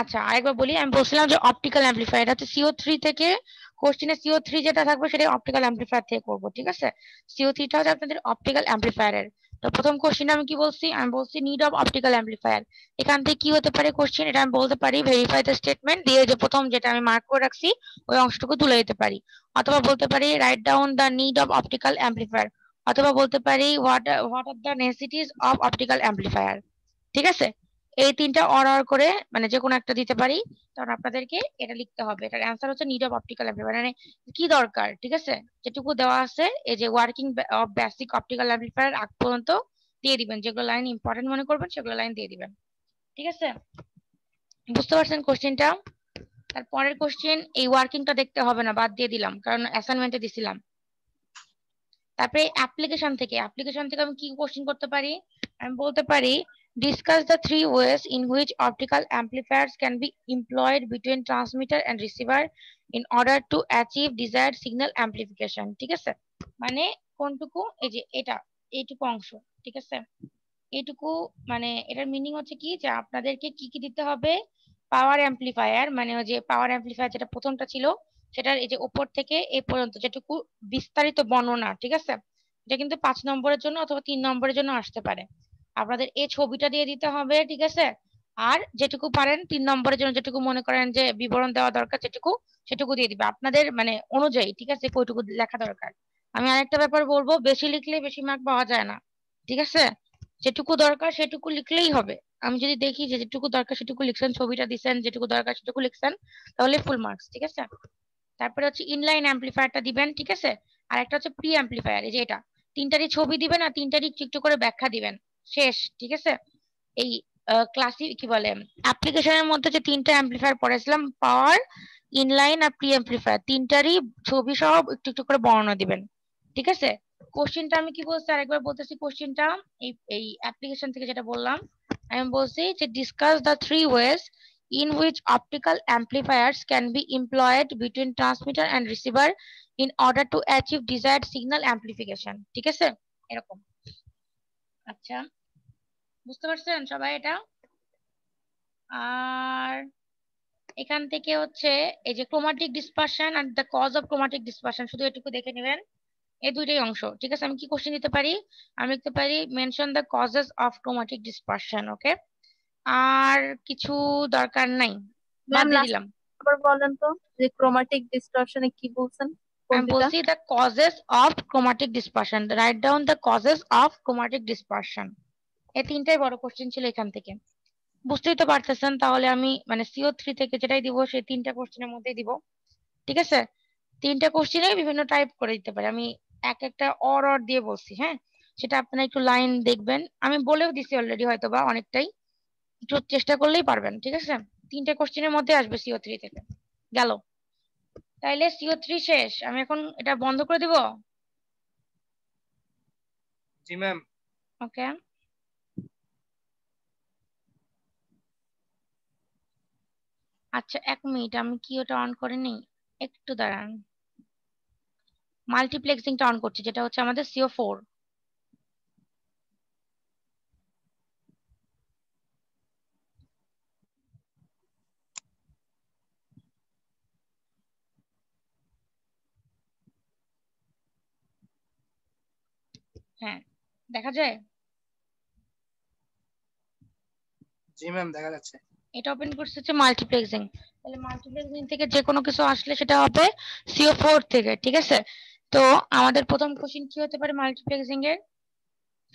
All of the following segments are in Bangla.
আচ্ছা আরেকবার বলি, আমি বলছিলাম যে অপটিক্যাল অ্যাম্পলিফায়ার এটা হচ্ছে সিও থ্রি থেকে কোশ্চেনে সিও থ্রি যেটা থাকবে সেটা অপটিক্যাল অ্যাম্পলিফায়ার থেকে করব, ঠিক আছে? সিও থ্রিটা হচ্ছে আপনাদের অপটিক্যাল অ্যাম্পলিফায়ারের তো প্রথম কোশ্চেন আমি কি বলছি? আমি বলছি নিড অফ অপটিক্যাল অ্যাম্পলিফায়ার এখান থেকে কি হতে পারে কোশ্চেন এটা আমি বলতে পারি ভেরিফাই দ্য স্টেটমেন্ট দিয়ে যে প্রথম যেটা আমি মার্ক করে রাখছি, ওই অংশটুকু তুলে দিতে পারি। অথবা বলতে পারি write down the need of optical amplifier অথবা বলতে পারি what what are the necessities of optical amplifier ঠিক আছে? এই তিনটা অর অর করে মানে যে কোনো একটা দিতে পারি। তখন আপনাদেরকে এটা লিখতে হবে। এটার অ্যান্সার হচ্ছে নিড অফ অপটিক্যাল অ্যাম্পলিফায়ার মানে কি দরকার? ঠিক আছে? যেটুকু দেওয়া আছে, এই যে working of basic optical amplifier আগ পর্যন্ত দিয়ে দিবেন। যেগুলো লাইন ইম্পর্টেন্ট মনে করবেন, সেগুলো লাইন দিয়ে দিবেন। ঠিক আছে? বুঝতে পারছেন কোশ্চেনটা তার পরের কোশ্চেন এই ওয়ার্কিংটা দেখতে হবে না, বাদ দিয়ে দিলাম। কারণ অ্যাসাইনমেন্টে দিছিলাম। তারপরে অ্যাপ্লিকেশন থেকে। অ্যাপ্লিকেশন থেকে আমি কি কোশ্চেন করতে পারি? আমি বলতে পারি discuss the three ways in which optical amplifiers can be employed between transmitter and receiver in order to achieve desired signal amplification. ঠিক আছে? মানে কোনটুকু? এই যে এটা, এইটুকু অংশ, ঠিক আছে? এইটুকু মানে এটার মিনিং হচ্ছে কি? যে আপনাদেরকে কি কি দিতে হবে? পাওয়ার অ্যাম্পলিফায়ার মানে ওই যে পাওয়ার অ্যাম্পলিফায়ার যেটা প্রথমটা ছিল, সেটার এই যে উপর থেকে এই পর্যন্ত যেটুকু বিস্তারিত বর্ণনা, ঠিক আছে? এটা কিন্তু পাঁচ নম্বরের জন্য অথবা তিন নম্বরের জন্য আসতে পারে। আপনাদের এই ছবিটা দিয়ে দিতে হবে, ঠিক আছে? আর যেটুকু পারেন তিন নম্বরের জন্য যেটুকু মনে করেন যে বিবরণ দেওয়া দরকার যেটুকু সেটুকু দিয়ে দিবে। আপনাদের মানে অনুযায়ী, ঠিক আছে, কইটুকু লেখা দরকার। আমি আরেকটা ব্যাপার বলব, বেশি লিখলে বেশি মার্ক পাওয়া যায় না, ঠিক আছে? যেটুকু দরকার সেটুকু লিখলেই হবে। আমি যদি দেখি যে যেটুকু দরকার সেটুকু লিখছেন, ছবিটা দিচ্ছেন যেটুকু দরকার সেটুকু লিখছেন, তাহলে ফুল মার্কস ঠিক আছে? তারপরে হচ্ছে ইনলাইন অ্যাম্পলিফায়ারটা দিবেন, ঠিক আছে? আর একটা হচ্ছে প্রি অ্যাম্পলিফায়ার এই যে এটা। তিনটারই ছবি দিবেন আর তিনটারই একটু করে ব্যাখ্যা দিবেন। শেষ, ঠিক আছে? এই ক্লাসি কি বলে অ্যাপ্লিকেশনের মধ্যে যে তিনটা অ্যাম্পলিফায়ার পড়েছিলাম পাওয়ার ইনলাইন আর প্রি অ্যাম্পলিফায়ার তিনটারই ছবি সহ একটু একটু করে বর্ণনা দিবেন, ঠিক আছে? কোশ্চেনটা আমি কি বলছি? আরেকবার বলতেছি কোশ্চেনটা এই এই অ্যাপ্লিকেশন থেকে যেটা বললাম, আমি বলছি যে discuss the three ways in which optical amplifiers can be employed between transmitter and receiver in order to achieve desired signal amplification, ঠিক আছে? এরকম। আচ্ছা। বুঝতে পারছেন সবাই এটা? আর এখান থেকে হচ্ছে এই যে chromatic dispersion R the cause of chromatic dispersion শুধু এটুকু দেখে নেবেন। এই দুইটাই অংশ ঠিক আছে? আমি কি কোশ্চেন দিতে পারি? আমি লিখতে পারি mention the causes of chromatic dispersion okay আর কিছু দরকার নাই। বাদ দিলাম। আবার বলেন তো যে ক্রোমাটিক ডিসটরশনে কি বলছেন? আমি বলছি the causes of chromatic dispersion write down the causes of chromatic dispersion এই তিনটাই বড় কোশ্চেন ছিল এখান থেকে। বুঝতেই তো পারতেছেন তাহলে আমি মানে সিও থ্রি থেকে যেটাই দিব সেই তিনটা কোশ্চেনের মধ্যেই দিব। ঠিক আছে? তিনটা কোশ্চেনে বিভিন্ন টাইপ করে দিতে পারি। আমি এক একটা অর অর দিয়ে বলছি হ্যাঁ? সেটা আপনারা একটু লাইন দেখবেন। আমি বলেও দিছি অলরেডি হয়তো বা অনেকটাই। একটু চেষ্টা করলেই পারবেন ঠিক আছে? তিনটে কোশ্চেনের মধ্যে আসবে সিও থ্রি থেকে। গেল। তাইলে সিও থ্রি শেষ। আমি এখন এটা বন্ধ করে দিব? জি ম্যাম ওকে আচ্ছা এক মিনিট, আমি কি ওটা অন করে নেই? একটু দাঁড়ান। মাল্টিপ্লেক্সিংটা অন করছি, যেটা হচ্ছে আমাদের সিও ফোর হ্যাঁ দেখা যায়? জি ম্যাম দেখা যাচ্ছে। এটা ওপেন করছে হচ্ছে মাল্টিপ্লেক্সিং তাহলে মাল্টিপ্লেক্সিং থেকে যে কোনো কিছু আসলে সেটা হবে সিও ফোর থেকে, ঠিক আছে? তো আমাদের প্রথম কোশ্চেন কি হতে পারে মাল্টিপ্লেক্সিং এর?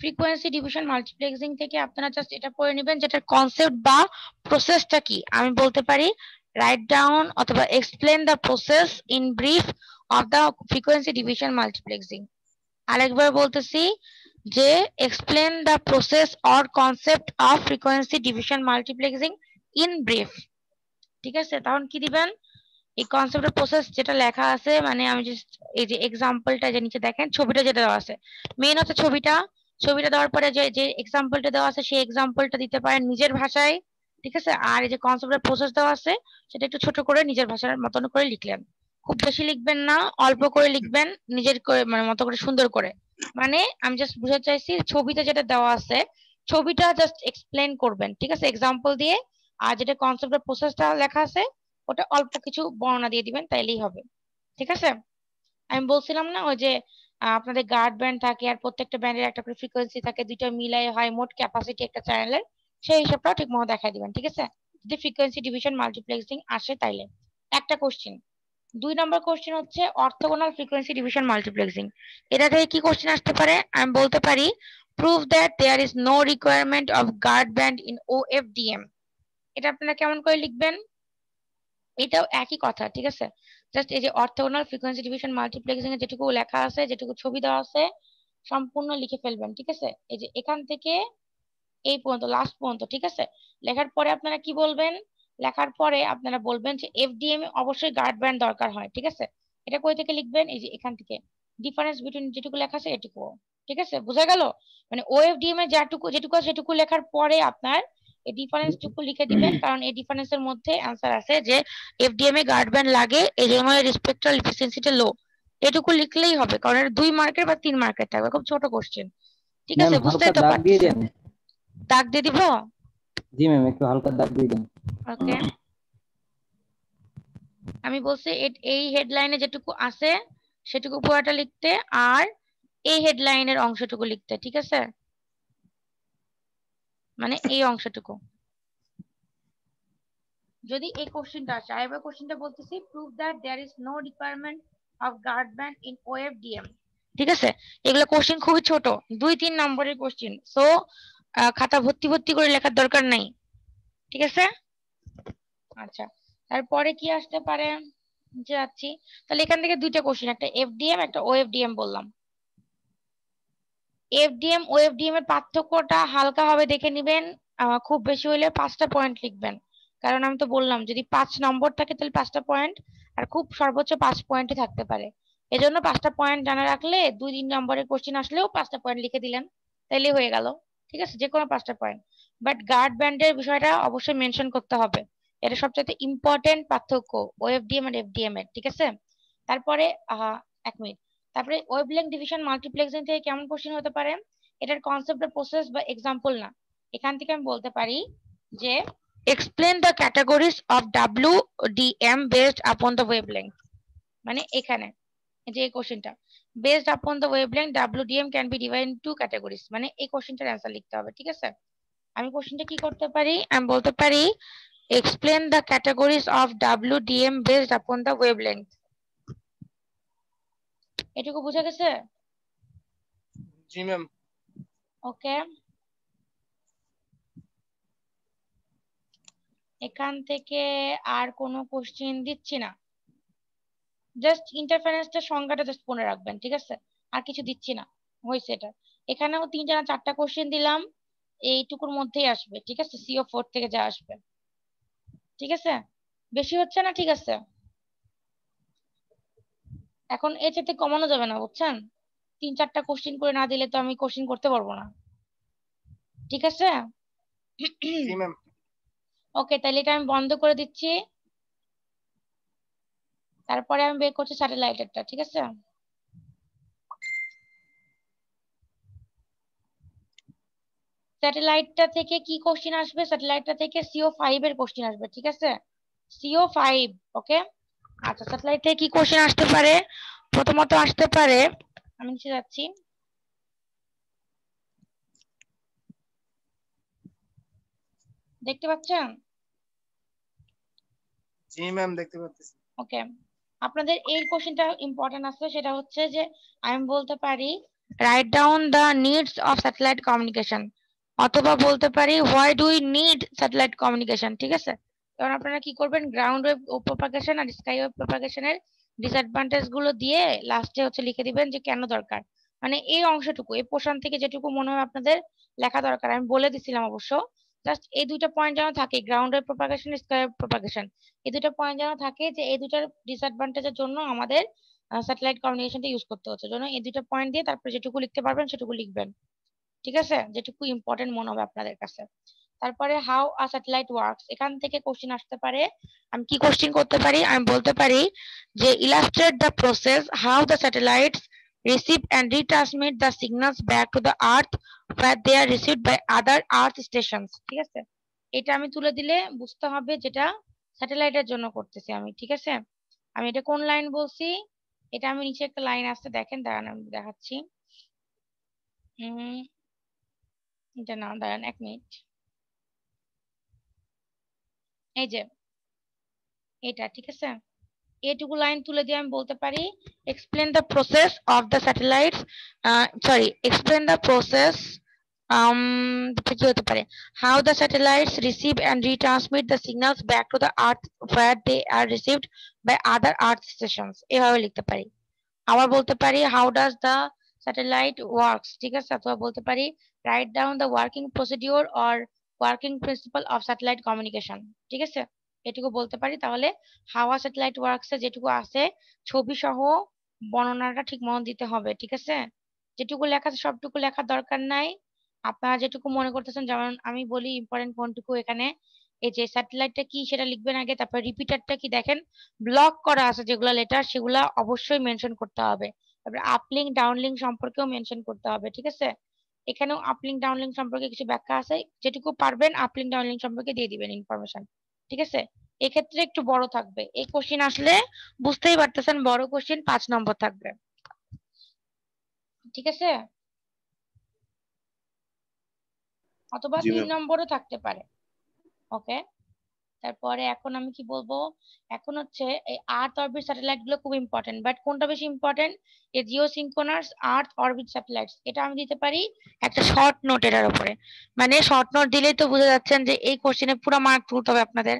ফ্রিকোয়েন্সি ডিভিশন মাল্টিপ্লেক্সিং থেকে আপনারা জাস্ট এটা পড়ে নেবেন যেটার কনসেপ্ট বা প্রসেসটা কি। আমি বলতে পারি রাইট ডাউন অথবা explain the process in brief of the frequency division multiplexing আরেকবার বলতেছি যে explain the process or concept of frequency division multiplexing in brief ঠিক আছে? তখন কি দিবেন? এই কনসেপ্টের প্রসেস যেটা লেখা আছে মানে আমি জাস্ট এই যে এক্সাম্পলটা যে নিচে দেখেন, ছবিটা যেটা দেওয়া আছে। মেইন হচ্ছে ছবিটা। ছবিটা দেওয়ার পরে যে যে এক্সাম্পলটা দেওয়া আছে, সেই এক্সাম্পলটা দিতে পারেন নিজের ভাষায়, ঠিক আছে? আর এই যে কনসেপ্টের প্রসেস দেওয়া আছে, সেটা একটু ছোট করে নিজের ভাষার মতন করে লিখলেন। খুব বেশি লিখবেন না, অল্প করে লিখবেন, নিজের করে মানে মতো করে সুন্দর করে। মানে আমি জাস্ট বুঝাতে চাইছি, ছবিতে যেটা দেওয়া আছে, ছবিটা জাস্ট এক্সপ্লেন করবেন, ঠিক আছে? এক্সাম্পল দিয়ে আর যেটা কনসেপ্ট প্রসেসটা লেখা আছে, ওটা অল্প কিছু বর্ণনা দিয়ে দিবেন, তাইলেই হবে। ঠিক আছে? আমি বলছিলাম না, ওই যে আপনাদের গার্ড ব্যান্ড থাকে, আর প্রত্যেকটা ব্যান্ডের একটা করে ফ্রিকোয়েন্সি থাকে, দুইটা মিলাই হয়, মোট ক্যাপাসিটি একটা চ্যানেলের সেই হিসাবটাও ঠিক মতো দেখাই দিবেন, ঠিক আছে? যদি ফ্রিকোয়েন্সি ডিভিশন মাল্টিপ্লেক্সিং আসে তাইলে। একটা কোশ্চেন দুই নম্বর কোশ্চেন হচ্ছে অর্থগোনাল ফ্রিকোয়েন্সি ডিভিশন মাল্টিপ্লেক্সিং এটা থেকে কি কোশ্চেন আসতে পারে? আমি বলতে পারি prove that there is no requirement of guard band in O F OFDM এটা আপনারা কেমন করে লিখবেন? এটাও একই কথা, ঠিক আছে? জাস্ট এই যে অর্থগোনাল ফ্রিকোয়েন্সি ডিভিশন মাল্টিপ্লেক্সিং এ যেটুকু লেখা আছে, যেটুকু ছবি দেওয়া আছে, সম্পূর্ণ লিখে ফেলবেন, ঠিক আছে? এই যে এখান থেকে এই পর্যন্ত লাস্ট পর্যন্ত, ঠিক আছে? লেখার পরে আপনারা কি বলবেন? লেখার পরে আপনারা বলবেন যে এফডিএম এ অবশ্যই গার্ড ব্যান্ড দরকার হয়, ঠিক আছে? এটা কই থেকে লিখবেন? এই যে এখান থেকে। ডিফারেন্স বিটুইন যেটুকু লেখা আছে এটুকু ঠিক আছে? বোঝা গেল? মানে ওএফডিএম এ যেটুকু যেটুকু সেটুকু লেখার পরে আপনার এই ডিফারেন্স টুকু লিখে দিবেন কারণ এই ডিফারেন্সের মধ্যে অ্যান্সার আছে যে এফডিএম এ গার্ড ব্যান্ড লাগে এই জন্য রিসপেক্টাল এফিসিয়েন্সিটা লো এটুকু লিখলেই হবে কারণ এটা দুই মার্কের বা তিন মার্কের থাকবে খুব ছোট কোশ্চেন ঠিক আছে বুঝতেই তো পারছেন। দাগ দিয়ে দিব? জি ম্যাম একটু হালকা দাগ দিয়ে দেন। ওকে আমি বলছি এই হেডলাইনে যেটুকু আছে সেটুকু পুরোটা লিখতে আর এই হেডলাইনের অংশটুকু লিখতে ঠিক আছে? মানে এই অংশটুকু। যদি এই কোশ্চেনটা আসে, আরেকবার কোশ্চেনটা বলতেছি prove that there is no requirement of guard band in OFDM ঠিক আছে? এগুলো কোশ্চেন খুবই ছোট, দুই তিন নম্বরের কোশ্চেন সো খাতা ভর্তি ভর্তি করে লেখার দরকার নাই। ঠিক আছে? আচ্ছা তারপরে কি আসতে পারে? যাচ্ছি, তাহলে এখান থেকে দুইটা কোশ্চেন একটা এফডিএম একটা ওএফডিএম বললাম। এফডিএম ওএফডিএম এর পার্থক্যটা হালকা হবে দেখে নিবেন খুব বেশি হলে পাঁচটা পয়েন্ট লিখবেন। কারণ আমি তো বললাম, যদি পাঁচ নম্বর থাকে তাহলে পাঁচটা পয়েন্ট আর খুব সর্বোচ্চ পাঁচ পয়েন্টই থাকতে পারে। এজন্য পাঁচটা পয়েন্ট জানা রাখলে দুই তিন নম্বরের কোশ্চেন আসলেও পাঁচটা পয়েন্ট লিখে দিলেন, তাইলে হয়ে গেল। ঠিক আছে? যে কোনো পাঁচটা পয়েন্ট বাট গার্ড ব্যান্ডের বিষয়টা অবশ্যই মেনশন করতে হবে। এটা সবচেয়ে ইম্পর্টেন্ট পার্থক্য ওএফডিএম আর এফডিএম এর। ঠিক আছে? তারপরে এক মিনিট তারপরে ওয়েবলেঙ্ক ডিভিশন মাল্টিপ্লেক্সিং থেকে কেমন কোশ্চেন হতে পারে? এটার কনসেপ্ট প্রসেস বা এক্সাম্পল না। এখান থেকে আমি বলতে পারি যে explain the categories of W DM based upon the wavelength মানে এখানে যে এই কোশ্চেনটা based upon the wavelength W DM can be divide two categories মানে এই কোশ্চেনটার অ্যান্সার লিখতে হবে, ঠিক আছে? আমি কোশ্চেনটা কি করতে পারি? আমি বলতে পারি, explain the categories of WDM based upon the wavelength এটুকু বুঝা গেছে? জি ম্যাম। ওকে। এখান থেকে আর কোনো কোশ্চেন দিচ্ছি না। জাস্ট ইন্টারফারেন্সটা সংজ্ঞাটা জাস্ট মনে রাখবেন ঠিক আছে? আর কিছু দিচ্ছি না হয়েছে এটা। এখানেও তিনটা না চারটা কোশ্চেন দিলাম এইটুকুর মধ্যেই আসবে ঠিক আছে? সিও ফোর থেকে যা আসবে। ঠিক আছে? বেশি হচ্ছে না ঠিক আছে? এখন এর চাইতে কমানো যাবে না বুঝছেন? তিন চারটা কোশ্চেন করে না দিলে তো আমি কোশ্চেন করতে পারব না। ঠিক আছে? ওকে তাহলে এটা আমি বন্ধ করে দিচ্ছি। তারপরে আমি বের করছি স্যাটেলাইটেরটা ঠিক আছে? স্যাটেলাইটটা থেকে কি কোশ্চেন আসবে? স্যাটেলাইটটা থেকে সিও ফাইভ এর কোশ্চেন আসবে ঠিক আছে? সিও ফাইভ ওকে আচ্ছা স্যাটেলাইট থেকে কি কোশ্চেন আসতে পারে? প্রথমত আসতে পারে আমি নিচে যাচ্ছি। দেখতে পাচ্ছেন? জি ম্যাম দেখতে পাচ্ছি। ওকে আপনাদের এই কোশ্চেনটা ইম্পর্টেন্ট আছে সেটা হচ্ছে যে আমি বলতে পারি write down the needs of satellite communication অথবা বলতে পারি why do we need satellite communication ঠিক আছে? কারণ আপনারা কি করবেন গ্রাউন্ড ওয়েভ প্রপাগেশন আর স্কাই ওয়েভ প্রপাগেশনের ডিসঅ্যাডভান্টেজগুলো দিয়ে লাস্টে হচ্ছে লিখে দিবেন যে কেন দরকার। মানে এই অংশটুকু, এই পোর্শন থেকে যেটুকু মনে হয় আপনাদের লেখা দরকার, আমি বলে দিছিলাম অবশ্য। জাস্ট এই দুইটা পয়েন্ট যেন থাকে ground wave propagation sky wave propagation এই দুটো পয়েন্ট যেন থাকে যে এই দুটার ডিসঅ্যাডভান্টেজের জন্য আমাদের স্যাটেলাইট কমিউনিকেশনটা ইউজ করতে হচ্ছে। জন্য এই দুটো পয়েন্ট দিয়ে তারপরে যেটুকু লিখতে পারবেন সেটুকু লিখবেন। ঠিক আছে? যেটুকু ইম্পর্টেন্ট মনে হবে আপনাদের কাছে। তারপরে হাউ আ স্যাটেলাইট ওয়ার্কস এখান থেকে কোশ্চেন আসতে পারে। আমি কি কোশ্চেন করতে পারি? আমি বলতে পারি যে illustrate the process how the satellites receive and retransmit the signals back to the earth where they are received by other earth stations, ঠিক আছে? এটা আমি তুলে দিলে বুঝতে হবে যেটা স্যাটেলাইটের জন্য করতেছি আমি, ঠিক আছে? আমি এটা কোন লাইন বলছি? এটা আমি নিচে একটা লাইন আসতে দেখেন, দাঁড়ান, আমি দেখাচ্ছি। উম, এটা না, দাঁড়ান, এক মিনিট এই যে এটা ঠিক আছে এটুকু লাইন তুলে দিয়ে আমি বলতে পারি process of the satellites uh, sorry explain the process um কি হতে পারে how the satellites receive and retransmit the signals back to the earth where they are received by other earth stations এভাবে লিখতে পারি আবার বলতে পারি how does the satellite works ঠিক আছে অথবা বলতে পারি write down the working procedure or working principle of satellite communication, ঠিক আছে? এটুকু বলতে পারি, তাহলে হাওয়া স্যাটেলাইট ওয়ার্কসে যেটুকু আছে, ছবি সহ বর্ণনাটা ঠিক মন দিতে হবে, ঠিক আছে? যেটুকু লেখা সবটুকু লেখার দরকার নাই। আপনারা যেটুকু মনে করতেছেন, যেমন আমি বলি ইম্পর্টেন্ট কোনটুকু এখানে, এই যে স্যাটেলাইটটা কি সেটা লিখবেন আগে, তারপর রিপিটারটা কি দেখেন ব্লক করা আছে যেগুলো লেটার সেগুলা অবশ্যই মেনশন করতে হবে। তারপরে আপলিঙ্ক ডাউনলিঙ্ক সম্পর্কেও মেনশন করতে হবে, ঠিক আছে? এখানেও আপলিং ডাউনলিং সম্পর্কে কিছু ব্যাখ্যা আছে। যেটুকু পারবেন আপলিং ডাউনলিং সম্পর্কে দিয়ে দিবেন ইনফরমেশন ঠিক আছে? এক্ষেত্রে একটু বড় থাকবে। এই কোশ্চিন আসলে বুঝতেই পারতেছেন বড় কোশ্চিন পাঁচ নম্বর থাকবে। ঠিক আছে? অথবা তিন নম্বরও থাকতে পারে। ওকে তারপরে এখন আমি কি বলব? এখন হচ্ছে এই আর্থ অরবিট স্যাটেলাইটগুলো খুব ইম্পর্টেন্ট বাট কোনটা বেশি ইম্পর্টেন্ট এই geosynchronous earth orbit satellite এটা আমি দিতে পারি একটা শর্ট নোট এটার উপরে। মানে শর্ট নোট দিলেই তো বুঝে যাচ্ছেন যে এই কোশ্চেনে পুরো মার্ক তুলতে হবে আপনাদের।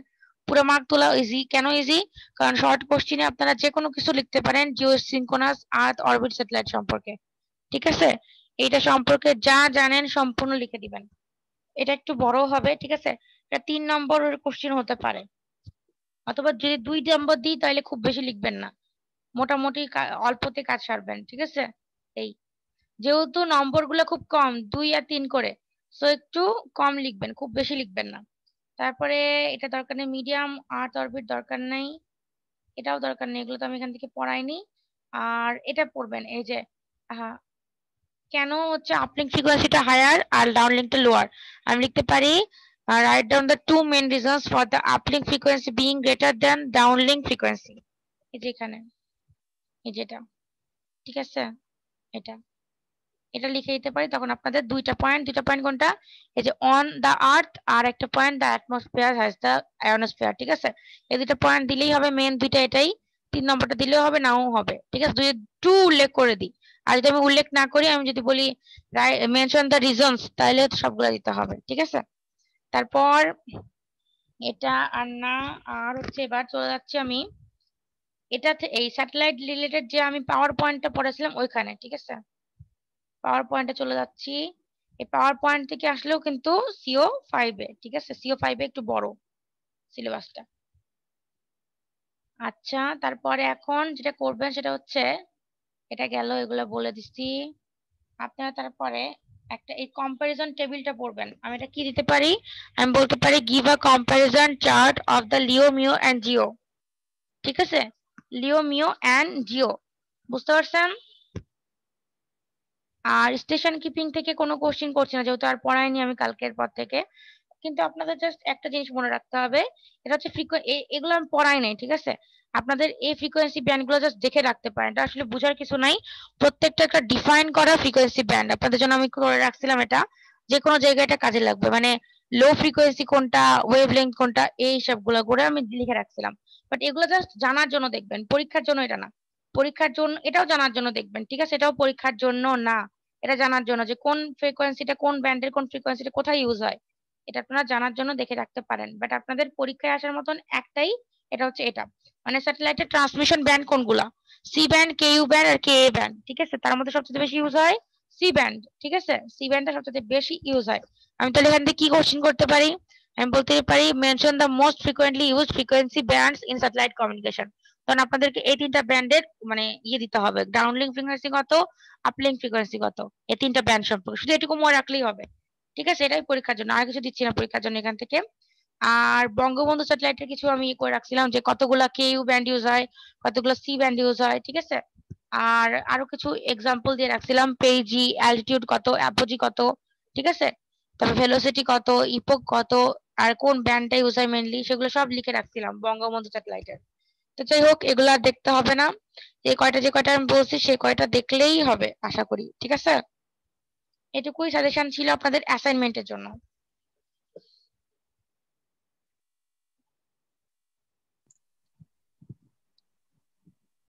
পুরো মার্ক তোলা ইজি কেন ইজি কারণ শর্ট কোশ্চেনে আপনারা যে কোনো কিছু লিখতে পারেন geosynchronous earth orbit satellite সম্পর্কে। ঠিক আছে? এইটা সম্পর্কে যা জানেন সম্পূর্ণ লিখে দিবেন। এটা একটু বড় হবে ঠিক আছে? এটা তিন নম্বরের কোশ্চেন হতে পারে। অথবা যদি দুই নম্বর দিই তাহলে খুব বেশি লিখবেন না। মোটামুটি অল্পতে কাজ সারবেন ঠিক আছে? এই। যেহেতু নম্বরগুলো খুব কম দুই আর তিন করে সো একটু কম লিখবেন খুব বেশি লিখবেন না। তারপরে এটা দরকার নেই মিডিয়াম আর্থ অরবিট দরকার নেই। এটাও দরকার নেই এগুলো তো আমি এখান থেকে পড়াইনি। আর এটা পড়বেন এই যে আহা, কেন হচ্ছে আপলিঙ্ক ফ্রিকোয়েন্সিটা হায়ার আর ডাউনলিঙ্কটা লোয়ার আমি লিখতে পারি write down the two main reasons for the uplink frequency being greater than downlink frequency এই যে এখানে, এই যেটা, ঠিক আছে? এটা এটা লিখে দিতে পারি, তখন আপনাদের দুইটা পয়েন্ট দুইটা পয়েন্ট কোনটা? এই যে অন দ্য আর্থ আর একটা point the atmosphere has the ionosphere ঠিক আছে? এই দুইটা পয়েন্ট দিলেই হবে মেন দুইটা এটাই, তিন নম্বরটা দিলেও হবে, নাও হবে, ঠিক আছে? দুই টু উল্লেখ করে দিই। আর যদি আমি উল্লেখ না করি, আমি যদি বলি মেনশন দ্য রিজনস তাহলে সবগুলো দিতে হবে, ঠিক আছে? তারপর এটা আর না আর হচ্ছে এবার চলে যাচ্ছি আমি। এটাতে এই স্যাটেলাইট রিলেটেড যে আমি পাওয়ার পয়েন্টটা পড়েছিলাম ওইখানে, ঠিক আছে? পাওয়ার পয়েন্টে চলে যাচ্ছি। এই পাওয়ার পয়েন্ট থেকে আসলেও কিন্তু সিও ফাইভে ঠিক আছে? সিও ফাইভে একটু বড় সিলেবাসটা আচ্ছা তারপরে এখন যেটা করবেন সেটা হচ্ছে এটা গেল, এগুলো বলে দিচ্ছি। আপনারা তারপরে একটা, এই কম্পারিজন টেবিলটা পড়বেন। আমি এটা কি দিতে পারি? আমি বলতে পারি give a comparison chart of the LEO MEO and GEO ঠিক আছে? লিও মিও অ্যান্ড জিও বুঝতে পারছেন? আর স্টেশন কিপিং থেকে কোনো কোশ্চিন করছি না, যেহেতু আর পড়াইনি আমি কালকের পর থেকে। কিন্তু আপনাদের জাস্ট একটা জিনিস মনে রাখতে হবে, এটা হচ্ছে ফ্রিকোয়েন্সি এগুলো আমি পড়াই নাই, ঠিক আছে? আপনাদের এই ফ্রিকোয়েন্সি ব্যান্ডগুলো জাস্ট দেখে রাখতে পারেন। এটা আসলে বোঝার কিছু নাই। প্রত্যেকটা একটা ডিফাইন করা ফ্রিকোয়েন্সি ব্যান্ড আপনাদের জন্য আমি করে রাখছিলাম এটা। যে কোনো জায়গায় এটা কাজে লাগবে। মানে লো ফ্রিকোয়েন্সি কোনটা ওয়েভ লেন্থ কোনটা, এই সবগুলো করে আমি লিখে রাখছিলাম। বাট এগুলো জাস্ট জানার জন্য দেখবেন। পরীক্ষার জন্য এটা না। পরীক্ষার জন্য, এটাও জানার জন্য দেখবেন। ঠিক আছে? এটাও পরীক্ষার জন্য না। এটা জানার জন্য যে কোন ফ্রিকোয়েন্সিটা কোন ব্যান্ডের কোন ফ্রিকোয়েন্সিটা কোথায় ইউজ হয়। এটা আপনারা জানার জন্য দেখে রাখতে পারেন। বাট আপনাদের পরীক্ষায় আসার মতন একটাই এটা হচ্ছে এটা। মানে স্যাটেলাইটের ট্রান্সমিশন ব্যান্ড কোনগুলা? C band K U band R K A band ঠিক আছে? তার মধ্যে সবচেয়ে বেশি ইউজ হয় সি ব্যান্ড ঠিক আছে? সি ব্যান্ডটা সবচেয়ে বেশি ইউজ হয়। আমি তাহলে এখান থেকে কি কোশ্চেন করতে পারি? আমি বলতে পারি mention the most frequently use frequency bands in satellite communication তখন আপনাদেরকে এই তিনটা ব্যান্ডের মানে ইয়ে দিতে হবে। ডাউনলিং ফ্রিকোয়েন্সি কত আপলিং ফ্রিকোয়েন্সি কত, এই তিনটা ব্যান্ড সম্পর্কে। শুধু এটুকু মনে রাখলেই হবে। ঠিক আছে? এটাই পরীক্ষার জন্য। আর কিছু দিচ্ছি না পরীক্ষার জন্য এখান থেকে। আর বঙ্গবন্ধু স্যাটেলাইটের কিছু আমি ইয়ে করে রাখছিলাম যে কতগুলা কে ইউ ব্যান্ড ইউজ হয়, কতগুলো সি ব্যান্ড ইউজ হয়, ঠিক আছে? আর আরও কিছু এক্সাম্পল দিয়ে রাখছিলাম পেজি অ্যালটিটিউড কত অ্যাপোজি কত, ঠিক আছে? তারপর ভেলোসিটি কত ইপোক কত, আর কোন ব্যান্ডটা ইউজ হয় মেনলি সেগুলো সব লিখে রাখছিলাম বঙ্গবন্ধু স্যাটেলাইটের। তো যাই হোক, এগুলো আর দেখতে হবে না। এই কয়টা, যে কয়টা আমি বলছি, সে কয়টা দেখলেই হবে, আশা করি, ঠিক আছে? এটুকুই সাজেশন ছিল আপনাদের অ্যাসাইনমেন্টের জন্য।